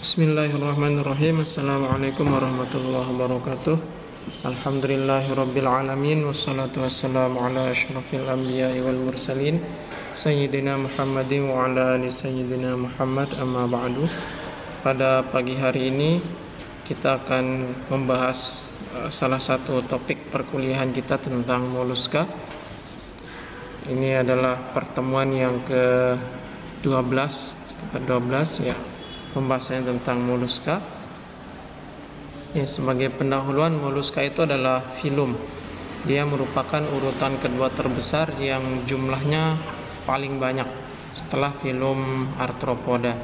Bismillahirrahmanirrahim. Assalamualaikum warahmatullahi wabarakatuh. Alhamdulillahirabbil alamin. Wassalatu wassalamu ala asyrafil anbiya'i wal mursalin. Sayyidina Muhammadin wa ala ali Sayyidina Muhammad. Amma ba'du. Pada pagi hari ini kita akan membahas uh, salah satu topik perkuliahan kita tentang moluska. Ini adalah pertemuan yang ke-12 ke-12 ya pembahasannya tentang moluska. Ya, sebagai pendahuluan moluska itu adalah filum. Dia merupakan urutan kedua terbesar yang jumlahnya paling banyak setelah filum arthropoda.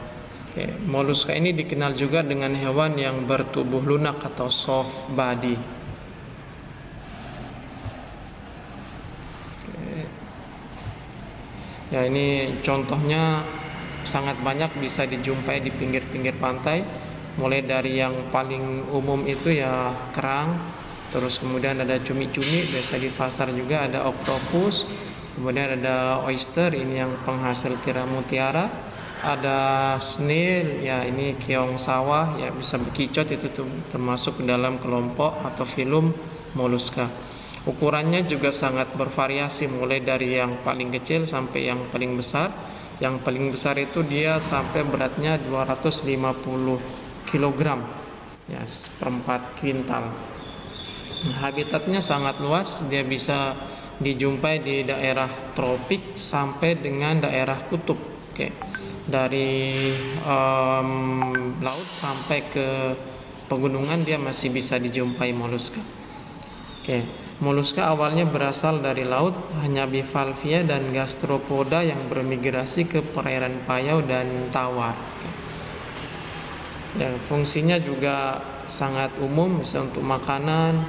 Oke, moluska ini dikenal juga dengan hewan yang bertubuh lunak atau soft body. Ya ini contohnya sangat banyak bisa dijumpai di pinggir-pinggir pantai. Mulai dari yang paling umum itu ya kerang terus kemudian ada cumi-cumi biasa di pasar juga ada octopus kemudian ada oyster ini yang penghasil tiram mutiara. Ada snail ya ini keong sawah ya bisa bekicot itu termasuk dalam kelompok atau film moluska ukurannya juga sangat bervariasi mulai dari yang paling kecil sampai yang paling besar yang paling besar itu dia sampai beratnya 250 kg ya seperempat kuintal nah, habitatnya sangat luas dia bisa dijumpai di daerah tropik sampai dengan daerah kutub oke. Dari um, laut sampai ke pegunungan dia masih bisa dijumpai moluska oke Moluska awalnya berasal dari laut, hanya bivalvia dan gastropoda yang bermigrasi ke perairan payau dan tawar. Ya, fungsinya juga sangat umum, bisa untuk makanan,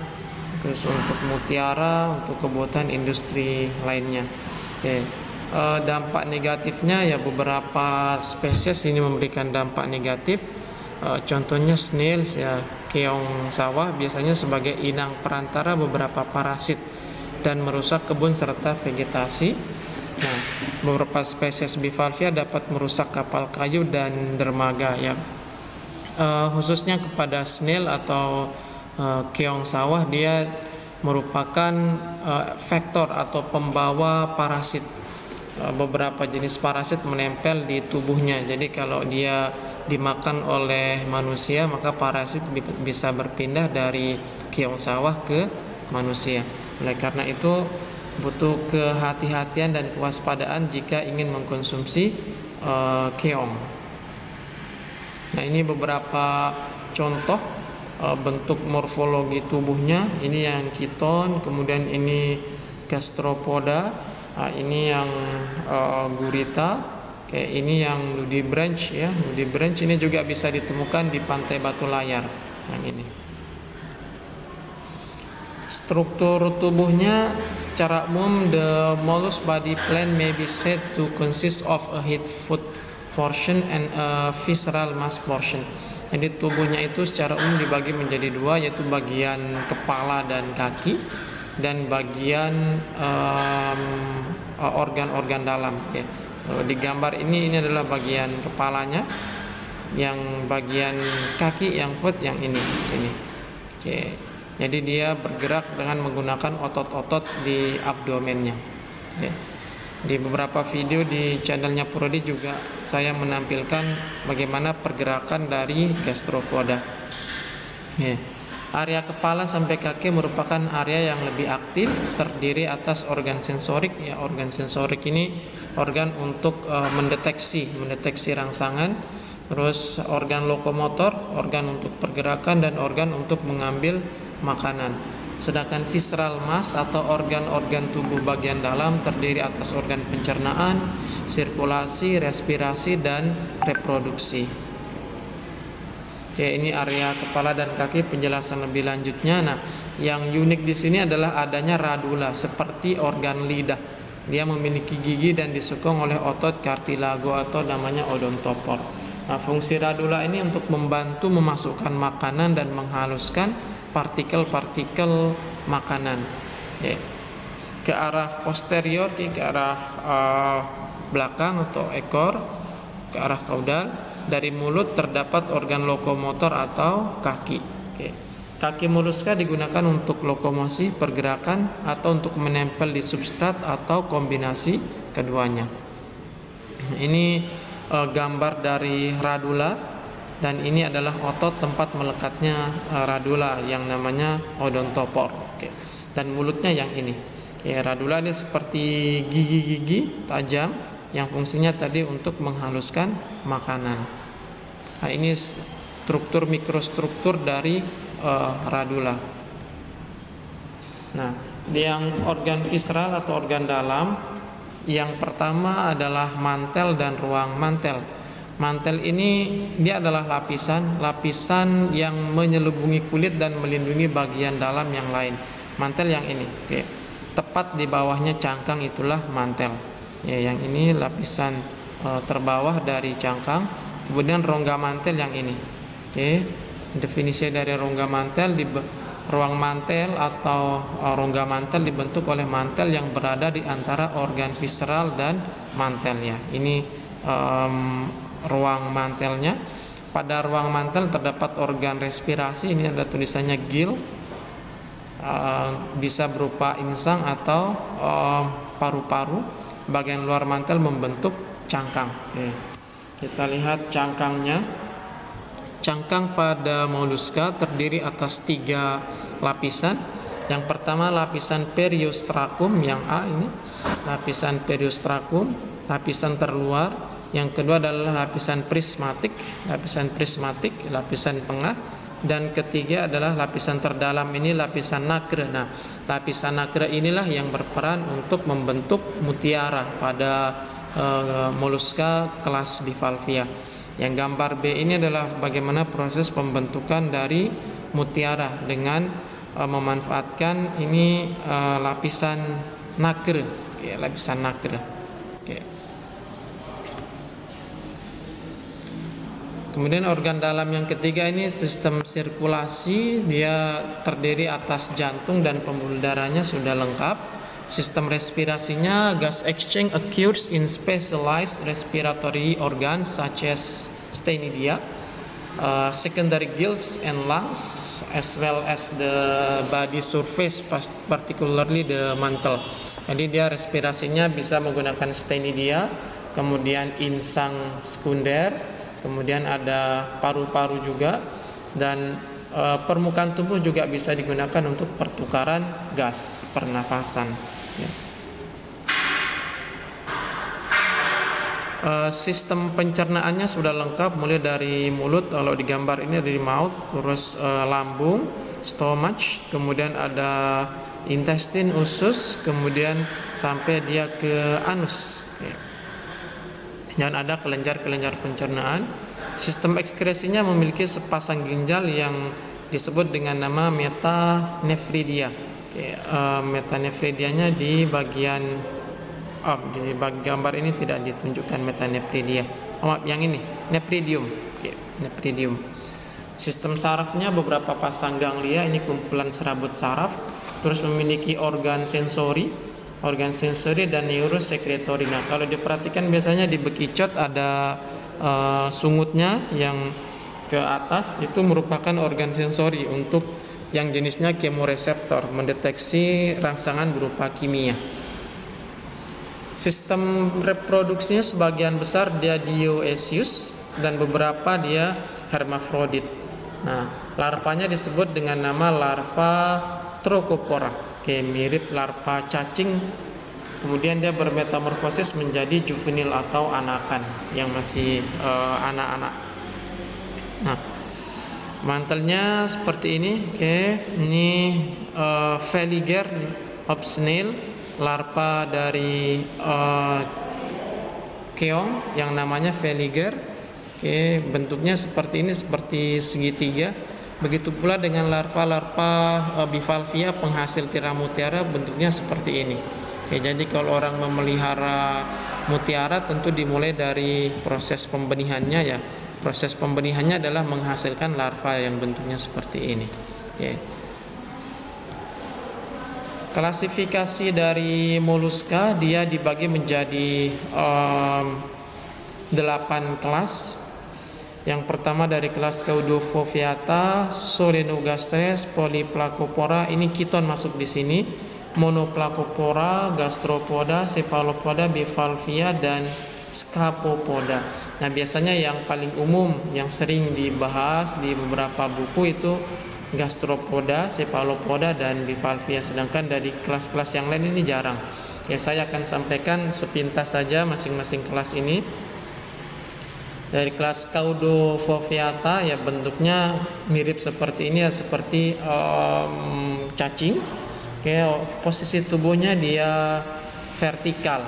terus untuk mutiara, untuk kebutuhan industri lainnya. Oke. E, dampak negatifnya ya beberapa spesies ini memberikan dampak negatif. E, contohnya snails ya keong sawah biasanya sebagai inang perantara beberapa parasit dan merusak kebun serta vegetasi. Nah, beberapa spesies bivalvia dapat merusak kapal kayu dan dermaga ya. Uh, khususnya kepada snail atau uh, keong sawah dia merupakan uh, atau pembawa parasit. Uh, beberapa jenis parasit menempel di tubuhnya. Jadi kalau dia dimakan oleh manusia maka parasit bisa berpindah dari keong sawah ke manusia. Oleh karena itu butuh kehati-hatian dan kewaspadaan jika ingin mengkonsumsi uh, keong. Nah, ini beberapa contoh uh, bentuk morfologi tubuhnya. Ini yang kiton, kemudian ini gastropoda, uh, ini yang uh, gurita, Oke, ini yang Ludi Branch ya. Ludi Branch ini juga bisa ditemukan di pantai Batu Layar. Yang ini. Struktur tubuhnya secara umum the mollusk body plan may be said to consist of a head foot portion and a visceral mass portion. Jadi tubuhnya itu secara umum dibagi menjadi dua yaitu bagian kepala dan kaki dan bagian organ-organ um, dalam ya di gambar ini ini adalah bagian kepalanya yang bagian kaki yang foot yang ini sini oke jadi dia bergerak dengan menggunakan otot-otot di abdomennya oke. di beberapa video di channelnya Prodi juga saya menampilkan bagaimana pergerakan dari gastropoda ya. Area kepala sampai kaki merupakan area yang lebih aktif, terdiri atas organ sensorik. Ya, organ sensorik ini organ untuk uh, mendeteksi mendeteksi rangsangan terus organ lokomotor organ untuk pergerakan dan organ untuk mengambil makanan sedangkan visceral mass atau organ-organ tubuh bagian dalam terdiri atas organ pencernaan, sirkulasi, respirasi dan reproduksi. Oke, ini area kepala dan kaki penjelasan lebih lanjutnya. Nah, yang unik di sini adalah adanya radula seperti organ lidah dia memiliki gigi dan disokong oleh otot kartilago atau namanya odontopor. Nah, fungsi radula ini untuk membantu memasukkan makanan dan menghaluskan partikel-partikel makanan. Ya. Ke arah posterior, ke arah uh, belakang atau ekor, ke arah kaudal. dari mulut terdapat organ lokomotor atau kaki. Oke. Kaki moluska digunakan untuk lokomosi, pergerakan, atau untuk menempel di substrat atau kombinasi keduanya. Ini e, gambar dari radula dan ini adalah otot tempat melekatnya e, radula yang namanya odontopor. Oke. Dan mulutnya yang ini. Oke, radula ini seperti gigi-gigi tajam yang fungsinya tadi untuk menghaluskan makanan. Nah, ini struktur mikrostruktur dari uh, radula. Nah, yang organ visceral atau organ dalam yang pertama adalah mantel dan ruang mantel. Mantel ini dia adalah lapisan, lapisan yang menyelubungi kulit dan melindungi bagian dalam yang lain. Mantel yang ini, oke. Tepat di bawahnya cangkang itulah mantel. Ya, yang ini lapisan e, terbawah dari cangkang. Kemudian rongga mantel yang ini. Oke. Definisi dari rongga mantel di ruang mantel atau uh, rongga mantel dibentuk oleh mantel yang berada di antara organ visceral dan mantelnya. Ini um, ruang mantelnya. Pada ruang mantel terdapat organ respirasi. Ini ada tulisannya gil. Uh, bisa berupa insang atau paru-paru. Uh, Bagian luar mantel membentuk cangkang. Oke. Kita lihat cangkangnya. Cangkang pada moluska terdiri atas tiga lapisan. Yang pertama lapisan periostrakum yang A ini, lapisan periostrakum, lapisan terluar. Yang kedua adalah lapisan prismatik, lapisan prismatik, lapisan tengah, dan ketiga adalah lapisan terdalam ini lapisan nakre. Nah, lapisan nakre inilah yang berperan untuk membentuk mutiara pada uh, moluska kelas bivalvia. Yang gambar B ini adalah bagaimana proses pembentukan dari mutiara dengan uh, memanfaatkan ini uh, lapisan nacre, okay, lapisan. Okay. Kemudian organ dalam yang ketiga ini sistem sirkulasi dia terdiri atas jantung dan pembuluh darahnya sudah lengkap. Sistem respirasinya gas exchange occurs in specialized respiratory organs such as stenidia, uh, secondary gills and lungs, as well as the body surface, particularly the mantle. Jadi dia respirasinya bisa menggunakan stenidia, kemudian insang sekunder, kemudian ada paru-paru juga, dan uh, permukaan tubuh juga bisa digunakan untuk pertukaran gas pernafasan. Ya. Uh, sistem pencernaannya sudah lengkap mulai dari mulut kalau di gambar ini dari mouth terus uh, lambung stomach kemudian ada intestine usus kemudian sampai dia ke anus. Ya. dan ada kelenjar-kelenjar pencernaan. Sistem ekskresinya memiliki sepasang ginjal yang disebut dengan nama metanefridia uh, metanefridianya di bagian oh, di gambar ini tidak ditunjukkan metanepridia oh, maaf yang ini nepridium. Okay, nepridium. Sistem sarafnya beberapa pasang ganglia ini kumpulan serabut saraf terus memiliki organ sensori organ sensori dan neurosekretori nah kalau diperhatikan biasanya di bekicot ada uh, sungutnya yang ke atas itu merupakan organ sensori untuk yang jenisnya kemoreseptor mendeteksi rangsangan berupa kimia Sistem reproduksinya sebagian besar dia dioecious dan beberapa dia hermafrodit. Nah, larvanya disebut dengan nama larva Trocopora, kayak mirip larva cacing. Kemudian dia bermetamorfosis menjadi juvenil atau anakan yang masih eh, anak-anak. Uh, nah, mantelnya seperti ini, oke. Ini uh, Veliger of snail larva dari uh, keong yang namanya veliger. Oke, bentuknya seperti ini seperti segitiga. Begitu pula dengan larva-larva uh, bivalvia penghasil tiram mutiara bentuknya seperti ini. Oke, jadi kalau orang memelihara mutiara tentu dimulai dari proses pembenihannya ya. Proses pembenihannya adalah menghasilkan larva yang bentuknya seperti ini. Oke. Klasifikasi dari moluska dia dibagi menjadi um, 8 kelas. Yang pertama dari kelas Caudofoveata, Solenogastres, Polyplacopora, ini kiton masuk di sini. Monoplacopora, Gastropoda, Cephalopoda, Bivalvia dan Scapopoda. Nah, biasanya yang paling umum yang sering dibahas di beberapa buku itu Gastropoda, Cephalopoda dan Bivalvia. Sedangkan dari kelas-kelas yang lain ini jarang. Ya, saya akan sampaikan sepintas saja masing-masing kelas ini dari kelas Caudofoveata ya bentuknya mirip seperti ini ya seperti um, cacing kayak posisi tubuhnya dia vertikal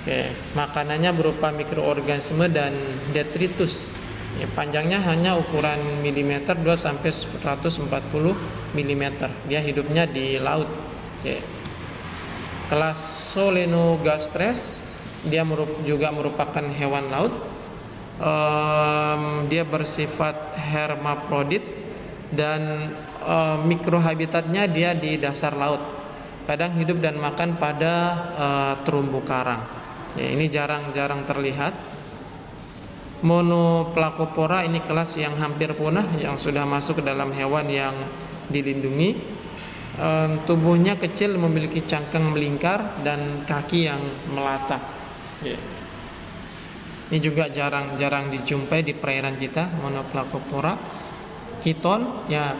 Oke, makanannya berupa mikroorganisme dan detritus ya, panjangnya hanya ukuran milimeter 2 sampai 140 mm dia hidupnya di laut Oke. kelas Solenogastres dia merup, juga merupakan hewan laut um, dia bersifat hermaprodit dan um, mikrohabitatnya dia di dasar laut. Kadang hidup dan makan pada uh, terumbu karang. Ya, ini jarang-jarang terlihat. Monoplacopora ini kelas yang hampir punah yang sudah masuk ke dalam hewan yang dilindungi. Um, tubuhnya kecil memiliki cangkang melingkar dan kaki yang melata. Yeah. Ini juga jarang-jarang dijumpai di perairan kita Monoplacopora. Hiton ya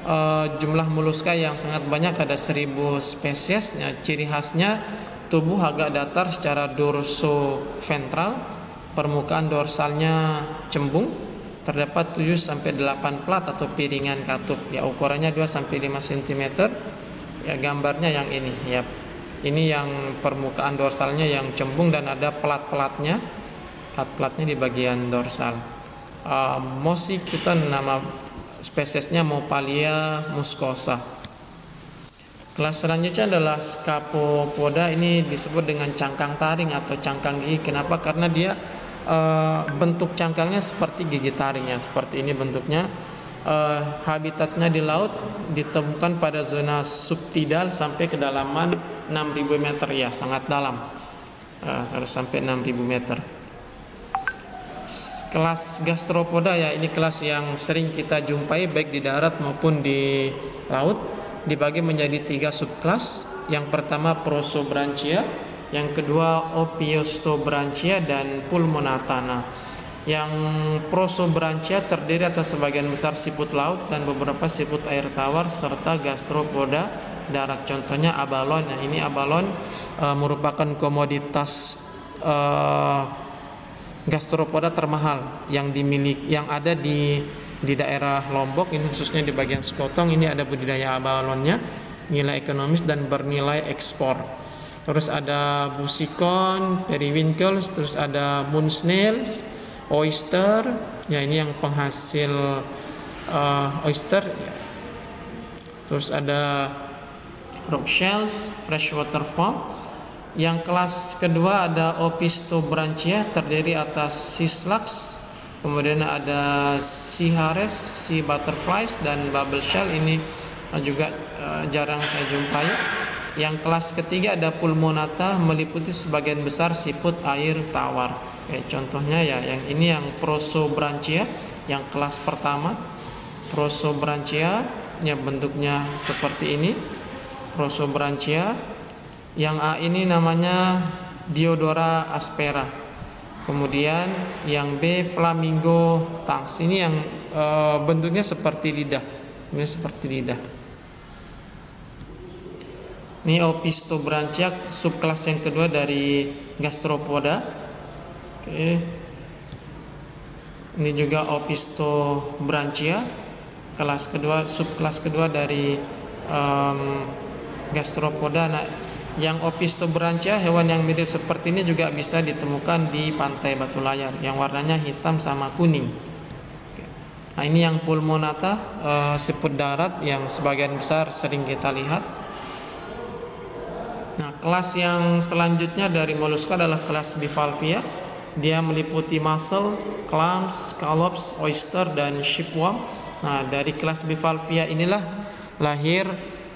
e, jumlah moluska yang sangat banyak ada 1000 spesies. Ya, ciri khasnya tubuh agak datar secara dorso-ventral, permukaan dorsalnya cembung, terdapat 7 sampai 8 plat atau piringan katup. Ya ukurannya 2 sampai 5 cm. Ya gambarnya yang ini ya. Ini yang permukaan dorsalnya yang cembung dan ada plat-platnya plat-platnya di bagian dorsal. Uh, mosi kita nama spesiesnya Mopalia muscosa. Kelas selanjutnya adalah Scapopoda ini disebut dengan cangkang taring atau cangkang gigi. Kenapa? Karena dia uh, bentuk cangkangnya seperti gigi taring ya, seperti ini bentuknya. Uh, habitatnya di laut ditemukan pada zona subtidal sampai kedalaman 6000 meter ya, sangat dalam. Uh, harus sampai 6000 meter kelas gastropoda ya ini kelas yang sering kita jumpai baik di darat maupun di laut dibagi menjadi tiga subkelas yang pertama prosobranchia yang kedua opiostobranchia dan pulmonatana. Yang prosobranchia terdiri atas sebagian besar siput laut dan beberapa siput air tawar serta gastropoda darat. Contohnya abalon. Nah ini abalon uh, merupakan komoditas uh, gastropoda termahal yang dimiliki yang ada di di daerah Lombok ini khususnya di bagian Sekotong. Ini ada budidaya abalonnya nilai ekonomis dan bernilai ekspor terus ada busikon, periwinkles terus ada moon snails, oyster. Ya ini yang penghasil uh, oyster terus ada rock shells, freshwater frog yang kelas kedua ada Opistobranchia terdiri atas Sislax, kemudian ada Sihares, Sea Butterflies dan Bubble Shell. Ini juga uh, jarang saya jumpai. Yang kelas ketiga ada Pulmonata meliputi sebagian besar siput air tawar. Contohnya ya yang ini yang Prosobranchia yang kelas pertama. Prosobranchia ya bentuknya seperti ini. Prosobranchia yang A ini namanya Diodora aspera. Kemudian yang B Flamingo tangs. Ini yang e, bentuknya seperti lidah. Ini seperti lidah. Ini Opistobranchia subkelas yang kedua dari Gastropoda. Oke. Ini juga Opistobranchia kelas kedua subkelas kedua dari um, Gastropoda. Nah, yang opistobranchia hewan yang mirip seperti ini juga bisa ditemukan di pantai Batu Layar yang warnanya hitam sama kuning. Nah, ini yang pulmonata uh, siput darat yang sebagian besar sering kita lihat. Nah, kelas yang selanjutnya dari moluska adalah kelas bivalvia. Dia meliputi mussels, clams, scallops, oyster dan shipworm. Nah, dari kelas bivalvia inilah lahir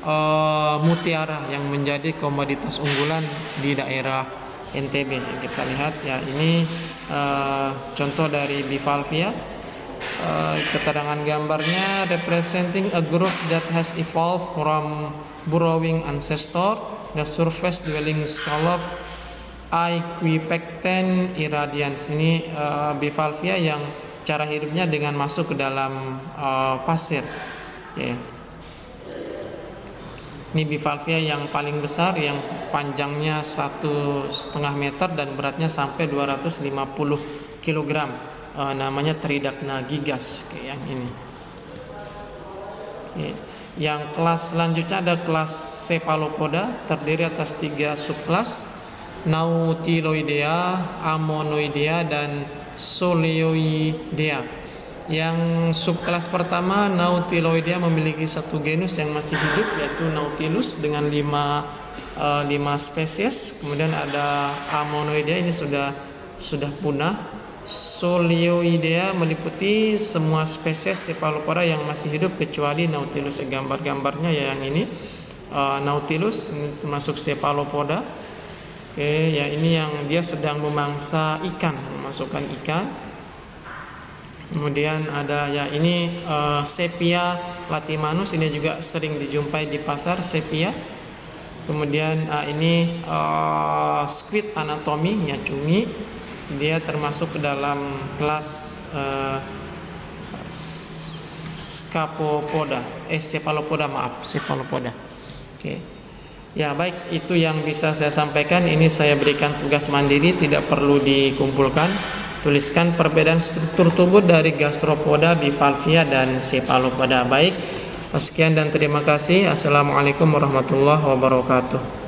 uh, mutiara yang menjadi komoditas unggulan di daerah NTB. Kita lihat ya ini uh, contoh dari bivalvia uh, keterangan gambarnya representing a group that has evolved from burrowing ancestor the surface dwelling scallop Equipecten irradians ini uh, bivalvia yang cara hidupnya dengan masuk ke dalam uh, pasir. Okay. Ini bivalvia yang paling besar yang panjangnya satu setengah meter dan beratnya sampai 250 kg. Uh, namanya Tridacna gigas kayak yang ini. Okay. Yang kelas selanjutnya ada kelas Cephalopoda terdiri atas tiga subkelas Nautiloidea, Ammonoidea dan Soleoidea. Yang subkelas pertama Nautiloidea memiliki satu genus yang masih hidup yaitu Nautilus dengan lima, uh, lima spesies. Kemudian ada Ammonoidea ini sudah sudah punah. Soleoidea meliputi semua spesies cephalopoda yang masih hidup kecuali Nautilus. Gambar-gambarnya ya yang ini uh, Nautilus termasuk cephalopoda Oke, ya ini yang dia sedang memangsa ikan, memasukkan ikan. Kemudian ada ya ini uh, sepia latimanus ini juga sering dijumpai di pasar sepia. Kemudian uh, ini uh, squid anatomi ya cumi. Dia termasuk ke dalam kelas uh, scapopoda, eh cephalopoda maaf, cephalopoda. Oke. Okay. Ya baik. Itu yang bisa saya sampaikan. Ini saya berikan tugas mandiri tidak perlu dikumpulkan. Tuliskan perbedaan struktur tubuh dari gastropoda, bivalvia dan cephalopoda baik. Sekian dan terima kasih. Assalamualaikum warahmatullahi wabarakatuh